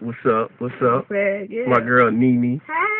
What's up? What's up? My girl Nini. Hi.